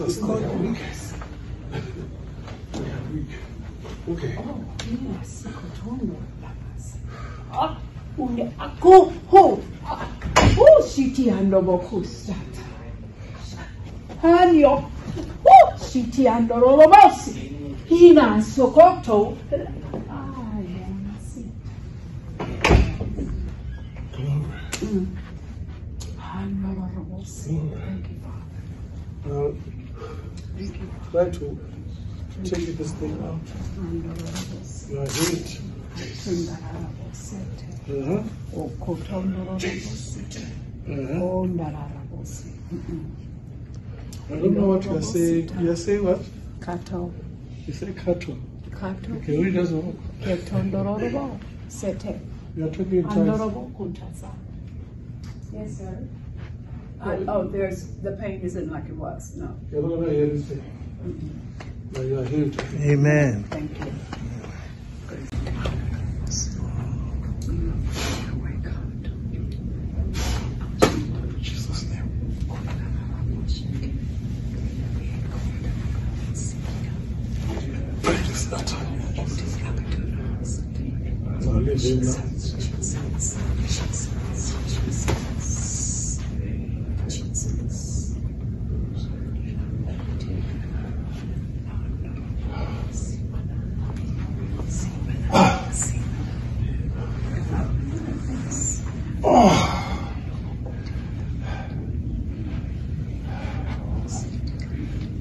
Weak. Yeah, weak. Okay. Une ako ho ho siti ando boku sata. Hanyo ho siti ando robosi. Hina sokoto. Glory. You, Father. Now, try to take this thing out. Hando robosi. You are healed. Sindara robosi. Uh-huh. Okotondo robosi. Uh-huh. I don't know what you are saying. You are saying what? Kato. You say cattle. Kato. Okay, read us all. Ketondorobo. Sete. You are talking in tongues. Yes, sir. Uh, oh, there's, the pain isn't like it was, no. You're not going to hear anything. But you are healed. Amen. Thank you. Jesus' now.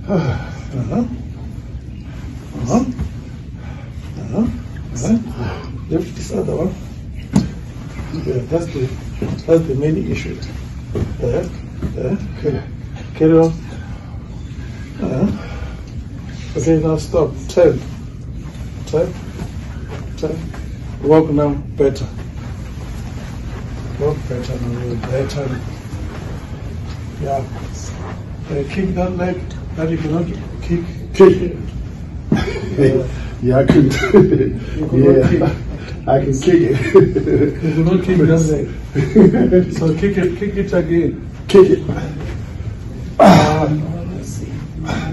Uh-huh. Uh-huh. Uh-huh. Uh-huh. Lift this other one. Yeah, that's the that's the main issue. Uh, uh, okay. Carry on. Uh-huh. Okay, now stop. Ten. Ten. Ten. Walk now better. Walk better now. Better. Yeah. Uh, kick that leg that you cannot kick. Kick it. yeah, I can. yeah, I can kick You it. cannot kick that leg. So kick it, kick it again. kick it.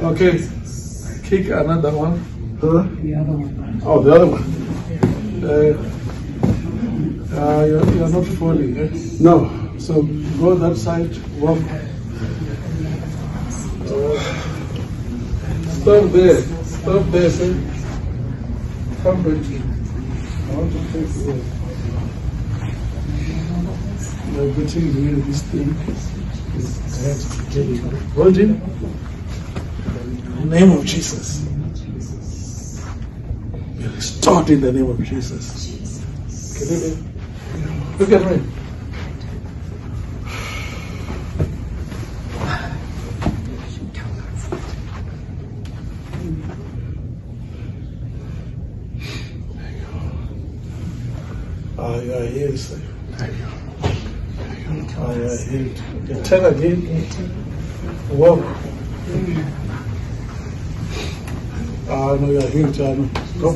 Okay. Kick another one. Huh? The other one. Oh, the other one. Uh, uh, you're, you're not falling. Eh? No. So go that side, walk. Uh, stop there. Stop there, sir. Come back. You. You're getting of this thing. I have to. Hold him. In the name of Jesus. Be restored in the name of Jesus. Look at me. You are healed, sir. Ah, you are healed. Okay, turn again. Walk. Ah, no, you are healed, John. Go.